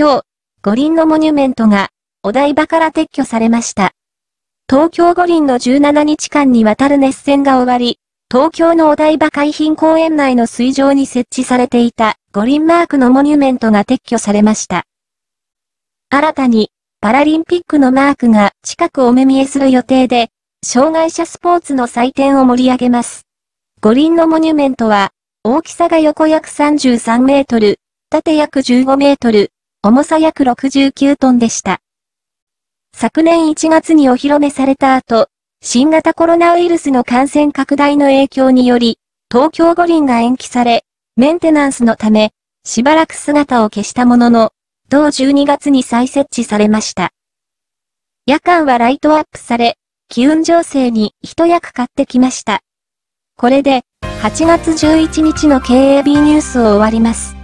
今日、五輪のモニュメントが、お台場から撤去されました。東京五輪の17日間にわたる熱戦が終わり、東京のお台場海浜公園内の水上に設置されていた五輪マークのモニュメントが撤去されました。新たに、パラリンピックのマークが近くお目見えする予定で、障害者スポーツの祭典を盛り上げます。五輪のモニュメントは、大きさが横約33メートル、縦約15メートル、重さ約69トンでした。昨年1月にお披露目された後、新型コロナウイルスの感染拡大の影響により、東京五輪が延期され、メンテナンスのため、しばらく姿を消したものの、同12月に再設置されました。夜間はライトアップされ、気運情勢に一役買ってきました。これで、8月11日の KAB ニュースを終わります。